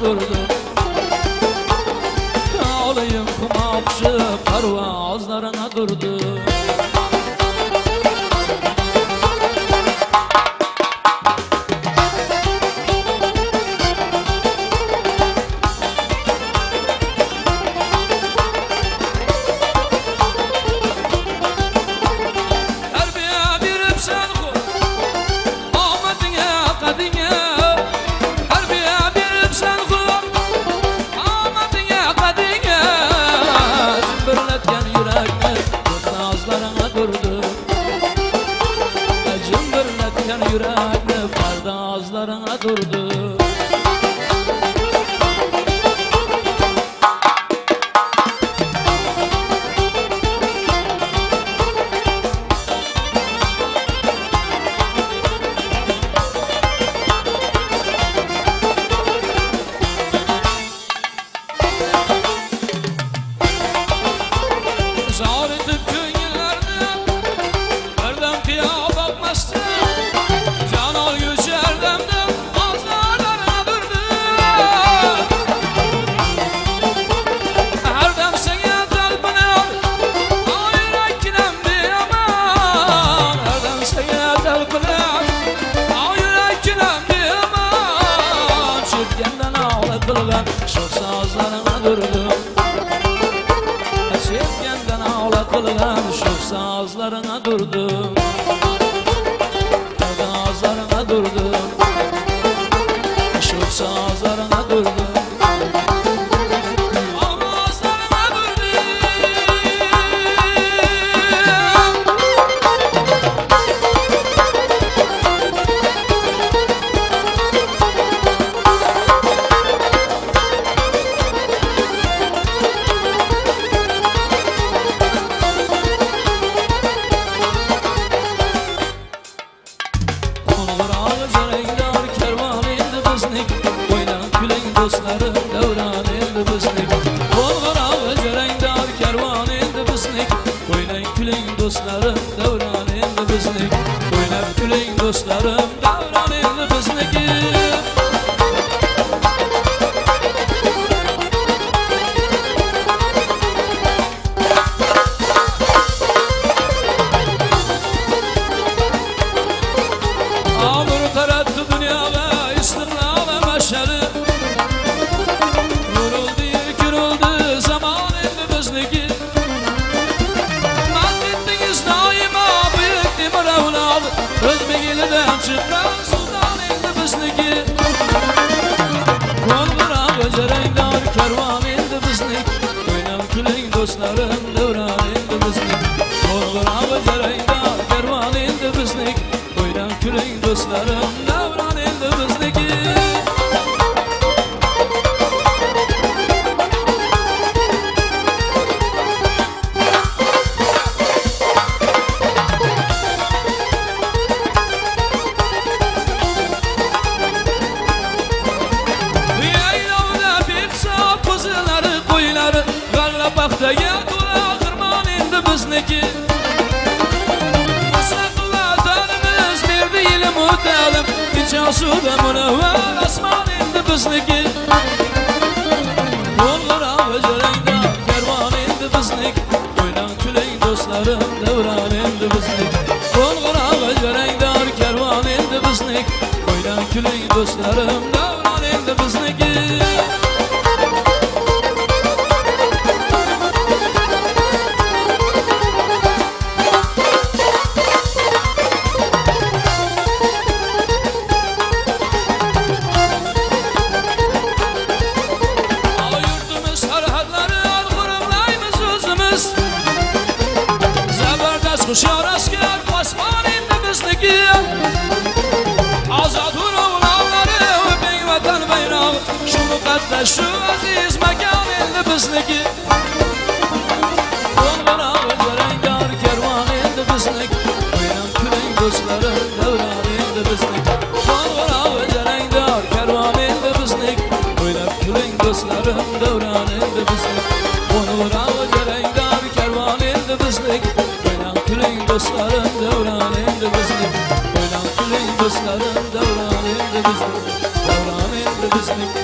vurdu. Ta olayım kumapçı parva ağızlarına durdu. durdum. dostlarım davranın bizni Oynab kuling dostlarım biznik o'ynab kuling do'stlarim davron endi bizniki آسوده منور آسمان این دو بزنگی Kollara becereyde kervan indi biznik Oynan küley dostlarım devran indi biznik Kollara becereyde kervan indi biznik Oynan küley dostlarım devran Şu aziz mekan endi bizniki Yollara öcerengdar kervan endi biznik Oynan külen dostlarım devran endi biznik Yollara öcerengdar kervan endi biznik Oynan külen dostlarım devran endi biznik Yollara öcerengdar kervan endi biznik Oynan külen dostlarım devran endi biznik Oynan külen dostlarım devran endi biznik